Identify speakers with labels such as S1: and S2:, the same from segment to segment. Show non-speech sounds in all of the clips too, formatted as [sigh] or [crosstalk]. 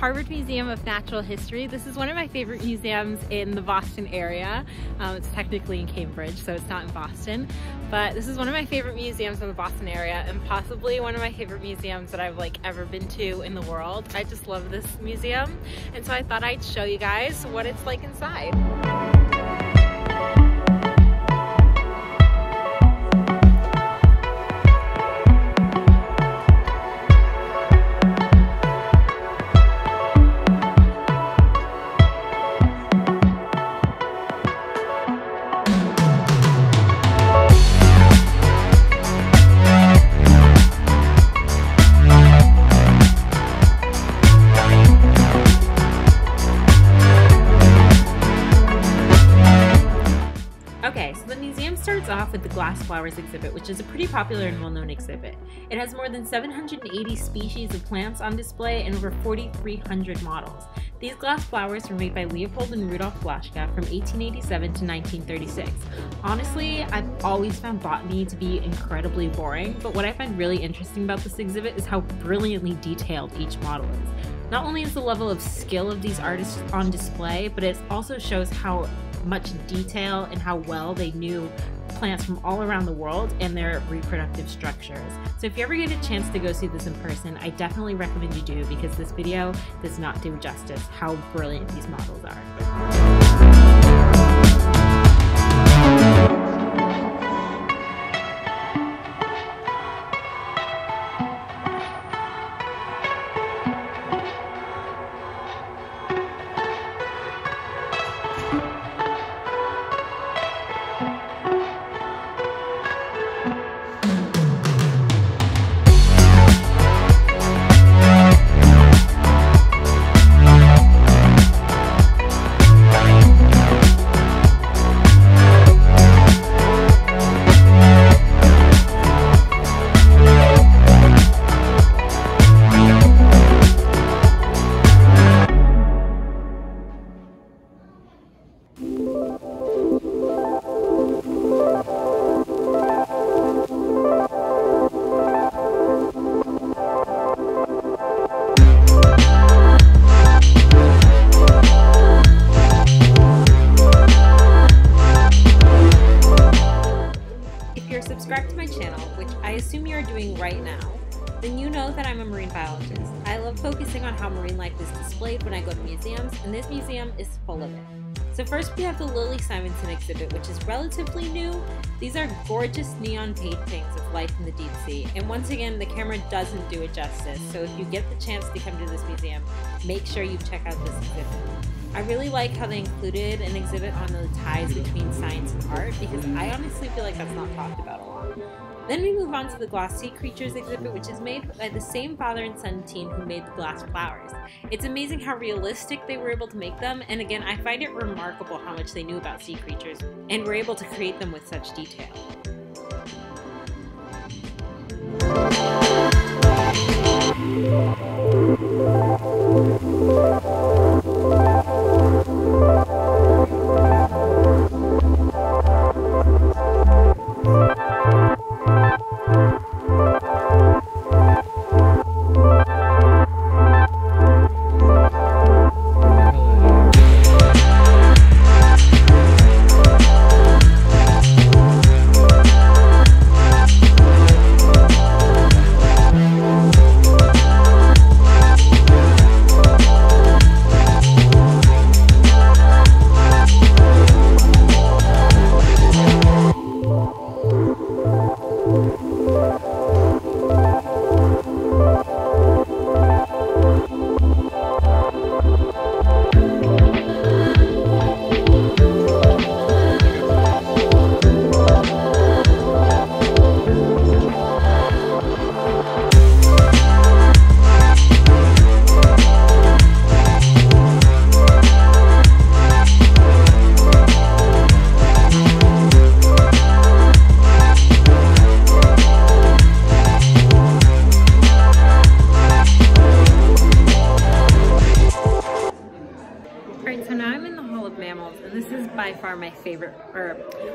S1: Harvard Museum of Natural History. This is one of my favorite museums in the Boston area. Um, it's technically in Cambridge, so it's not in Boston. But this is one of my favorite museums in the Boston area and possibly one of my favorite museums that I've like ever been to in the world. I just love this museum. And so I thought I'd show you guys what it's like inside. Starts off with the Glass Flowers exhibit, which is a pretty popular and well known exhibit. It has more than 780 species of plants on display and over 4,300 models. These glass flowers were made by Leopold and Rudolf Blaschka from 1887 to 1936. Honestly, I've always found botany to be incredibly boring, but what I find really interesting about this exhibit is how brilliantly detailed each model is. Not only is the level of skill of these artists on display, but it also shows how much detail and how well they knew plants from all around the world and their reproductive structures. So if you ever get a chance to go see this in person, I definitely recommend you do because this video does not do justice how brilliant these models are. Then you know that I'm a marine biologist. I love focusing on how marine life is displayed when I go to museums, and this museum is full of it. So first we have the Lily Simonson exhibit, which is relatively new. These are gorgeous neon paintings of life in the deep sea, and once again, the camera doesn't do it justice, so if you get the chance to come to this museum, make sure you check out this exhibit. I really like how they included an exhibit on the ties between science and art because I honestly feel like that's not talked about a lot. Then we move on to the glass sea creatures exhibit, which is made by the same father and son team who made the glass flowers. It's amazing how realistic they were able to make them, and again, I find it remarkable how much they knew about sea creatures and were able to create them with such detail. By far my favorite, or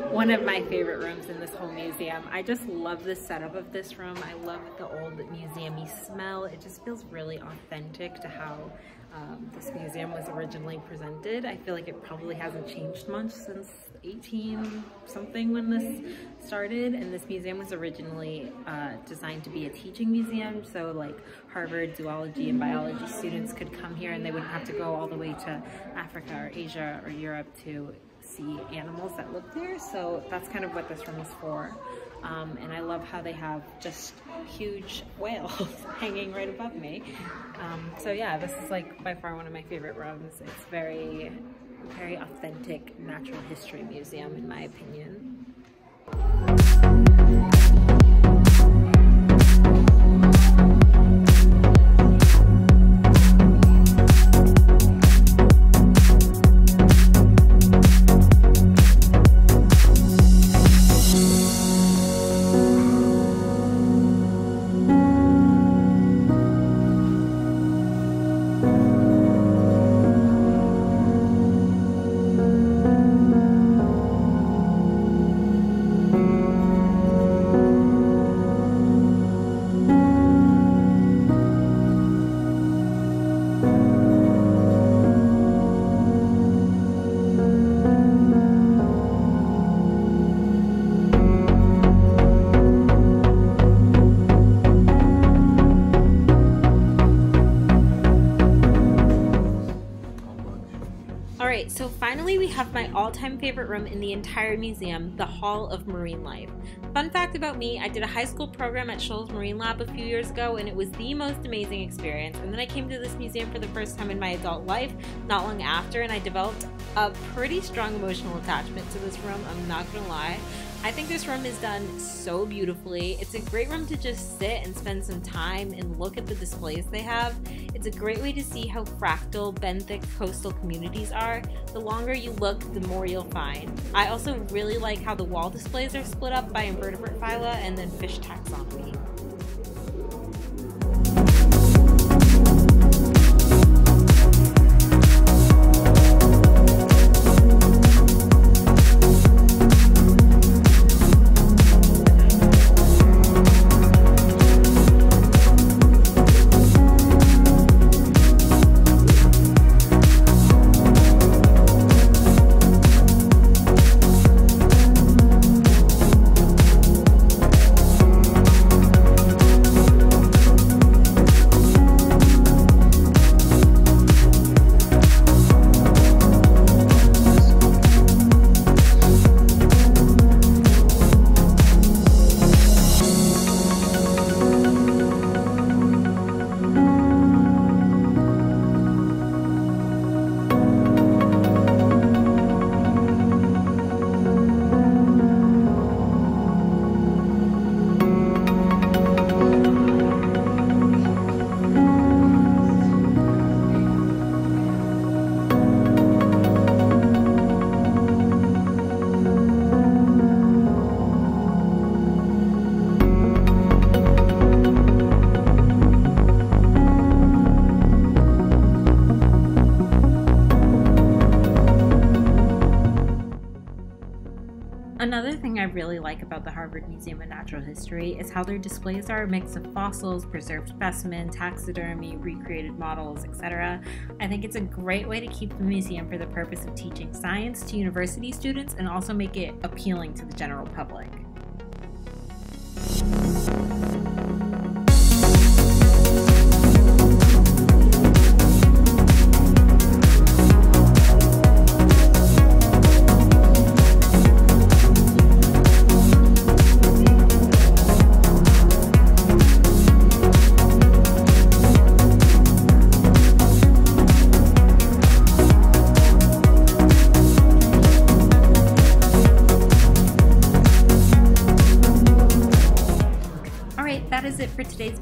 S1: one of my favorite rooms in this whole museum. I just love the setup of this room. I love the old museum-y smell. It just feels really authentic to how um, this museum was originally presented. I feel like it probably hasn't changed much since 18 something when this started and this museum was originally uh, designed to be a teaching museum so like Harvard zoology and biology students could come here and they wouldn't have to go all the way to Africa or Asia or Europe to see animals that live there so that's kind of what this room is for um, and I love how they have just huge [laughs] whales [laughs] hanging right above me. Um, so yeah, this is like by far one of my favorite rooms. It's very, very authentic natural history museum in my opinion. So finally we have my all-time favorite room in the entire museum, the Hall of Marine Life. Fun fact about me, I did a high school program at Shoals Marine Lab a few years ago and it was the most amazing experience. And then I came to this museum for the first time in my adult life, not long after, and I developed a pretty strong emotional attachment to this room, I'm not gonna lie. I think this room is done so beautifully. It's a great room to just sit and spend some time and look at the displays they have. It's a great way to see how fractal benthic coastal communities are. The longer you look, the more you'll find. I also really like how the wall displays are split up by invertebrate phyla and then fish taxonomy. Really like about the Harvard Museum of Natural History is how their displays are a mix of fossils, preserved specimens, taxidermy, recreated models, etc. I think it's a great way to keep the museum for the purpose of teaching science to university students and also make it appealing to the general public.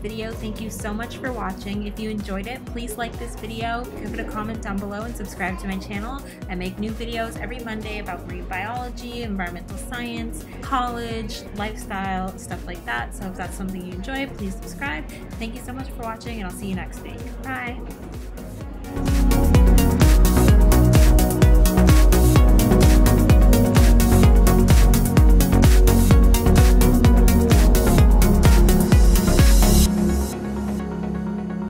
S1: Video. Thank you so much for watching. If you enjoyed it, please like this video, give it a comment down below, and subscribe to my channel. I make new videos every Monday about marine biology, environmental science, college, lifestyle, stuff like that. So if that's something you enjoy, please subscribe. Thank you so much for watching, and I'll see you next week. Bye!